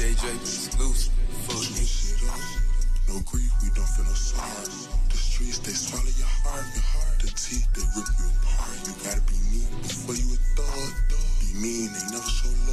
JJ exclusive. Fuck No shit up. No grief, we don't feel no sorrow. The streets, they swallow your heart, your heart. The teeth, they rip you apart. You gotta be neat before you a thug. Be mean, they never show love.